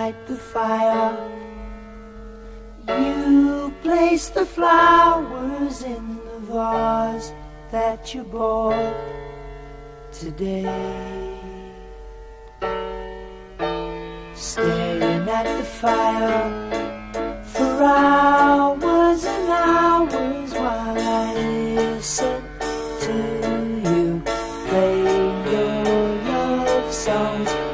light the fire. You place the flowers in the vase that you bought today. Staring at the fire for hours and hours while I listen to you play your love songs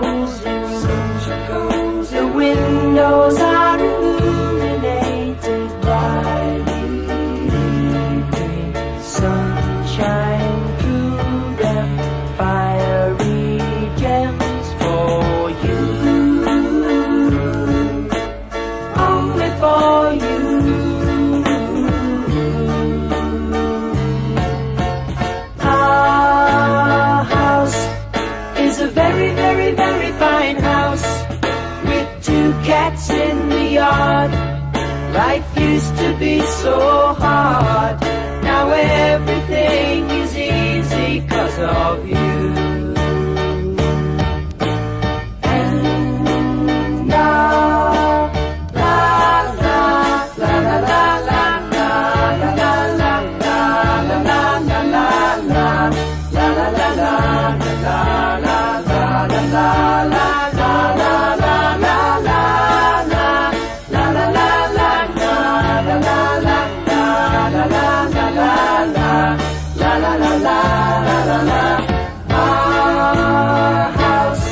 goes, the windows. Life used to be so hard. Now everything is easy cause of you. And now, la la la la la la la la la la la la la la la la la Our house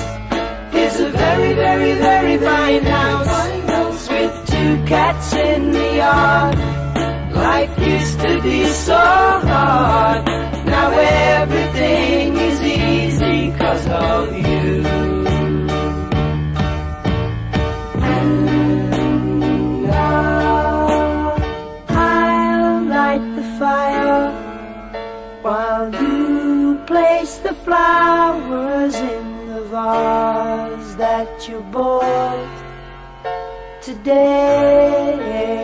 is a very, very, very fine house with two cats in the yard. Life used to be so hard. You bought today.